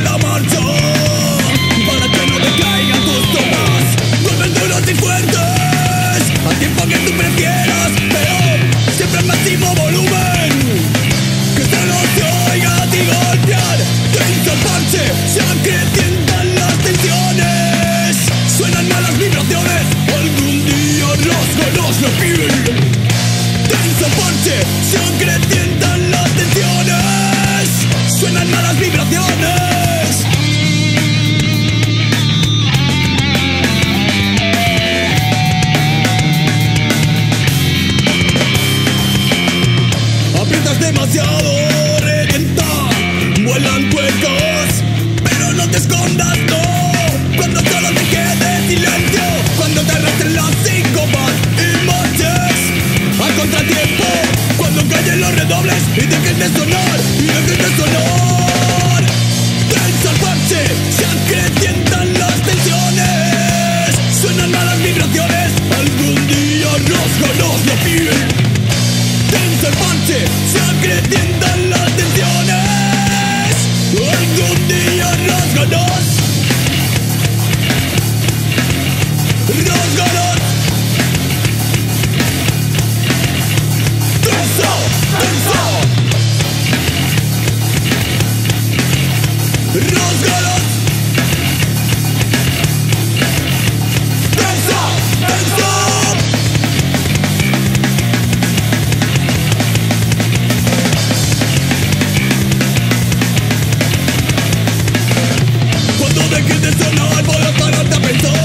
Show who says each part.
Speaker 1: la marcha Para que no te caigan tus tomas Vuelven duros y fuertes. Al tiempo que tú prefieras Pero siempre al máximo volumen. Que se los te oiga a ti golpear. Que sin taparse se acrecientan las tensiones. Suenan malas vibraciones. Algún día los ganas la piel Que sin taparse se acrecientan demasiado, revienta. Vuelan cuerpos, pero no te escondas, no. Cuando solo te quede silencio Cuando te arrastren las síncopas y marches. A contratiempo Cuando callen los redobles y dejen de sonar Y dejen de sonar. Tensa al parche, se acrecientan las tensiones. Suenan malas vibraciones Algún día rasganos la piel Cuando dejes de sonar voy a pararte a pensar